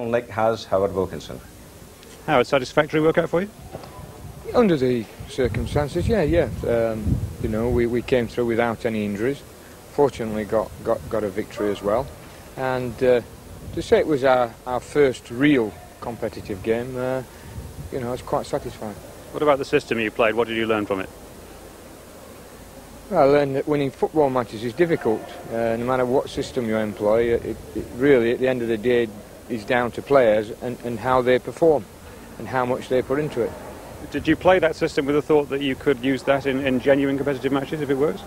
like has Howard Wilkinson. How a satisfactory workout for you? Under the circumstances, yeah, yeah. Um, you know, we, we came through without any injuries. Fortunately, got, got, got a victory as well. And uh, to say it was our, our first real competitive game, uh, you know, I was quite satisfied. What about the system you played? What did you learn from it? Well, I learned that winning football matches is difficult. Uh, no matter what system you employ, it, it really, at the end of the day, is down to players and, and how they perform and how much they put into it. Did you play that system with the thought that you could use that in, in genuine competitive matches if it works?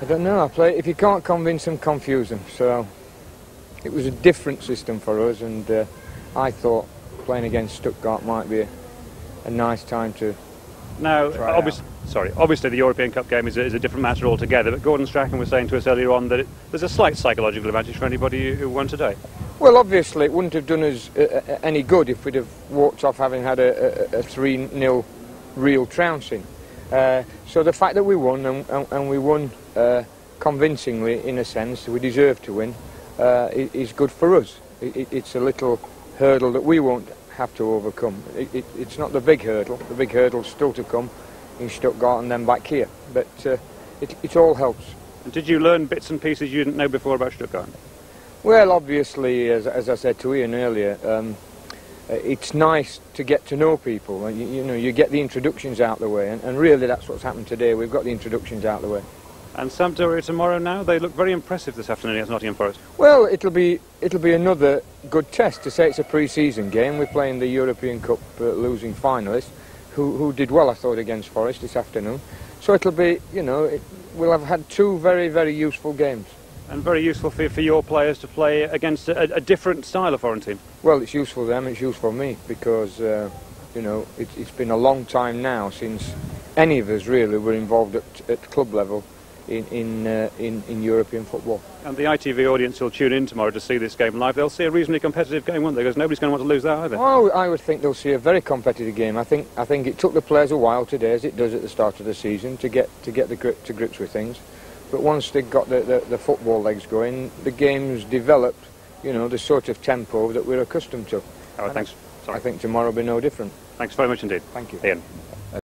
I don't know. I play. If you can't convince them, confuse them. So it was a different system for us, and uh, I thought playing against Stuttgart might be a, a nice time to. Now, obviously, sorry, obviously the European Cup game is a, is a different matter altogether. But Gordon Strachan was saying to us earlier on that it, there's a slight psychological advantage for anybody who won today. Well, obviously, it wouldn't have done us uh, uh, any good if we'd have walked off having had a, a, a 3 0 real trouncing. Uh, so the fact that we won, and, and, and we won uh, convincingly in a sense, we deserve to win, uh, is good for us. It, it, it's a little hurdle that we won't have to overcome. It, it, it's not the big hurdle. The big hurdle's still to come in Stuttgart and then back here. But uh, it, it all helps. And did you learn bits and pieces you didn't know before about Stuttgart? Well, obviously, as, as I said to Ian earlier, um, uh, it's nice to get to know people. You, you know, you get the introductions out the way, and, and really that's what's happened today. We've got the introductions out the way. And Sampdoria tomorrow now, they look very impressive this afternoon against Nottingham Forest. Well, it'll be it'll be another good test to say it's a pre-season game. We're playing the European Cup uh, losing finalists, who who did well, I thought, against Forest this afternoon. So it'll be, you know, it, we'll have had two very very useful games. And very useful for, for your players to play against a, a different style of foreign team. Well, it's useful for them, it's useful for me, because, uh, you know, it, it's been a long time now since any of us really were involved at, at club level in, in, uh, in, in European football. And the ITV audience will tune in tomorrow to see this game live. They'll see a reasonably competitive game, won't they? Because nobody's going to want to lose that either. Oh, I would think they'll see a very competitive game. I think, I think it took the players a while today, as it does at the start of the season, to get, to get the grip, to grips with things. But once they got the, the, the football legs going, the game's developed, you know, the sort of tempo that we're accustomed to. Right, thanks. I think tomorrow will be no different. Thanks very much indeed. Thank you. Ian.